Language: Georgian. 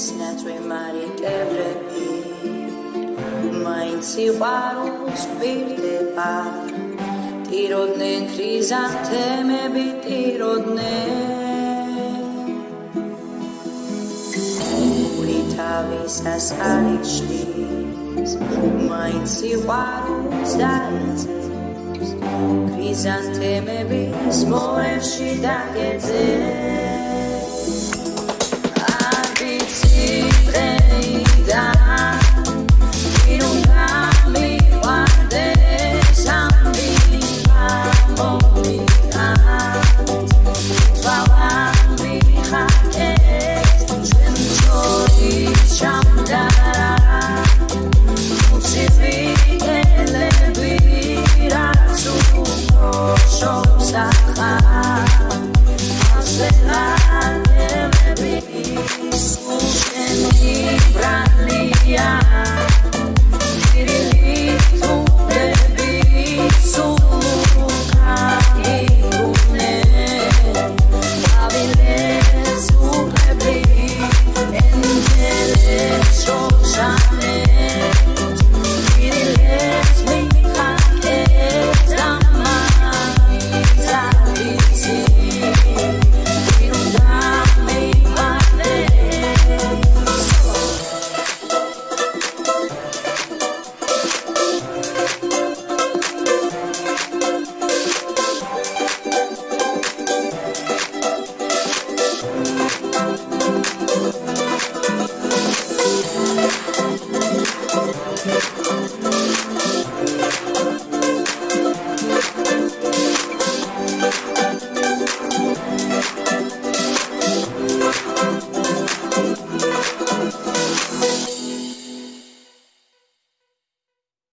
ნაწვი მარიტებრები მაინც სიყვარულს ვირდება ტიროდნენ ქრიზანთემები ტიროდნენ ული თავისას არიშლის მაინც სიყვარულს დაეძებს ქრიზანთემების მოებში დაგეძებს my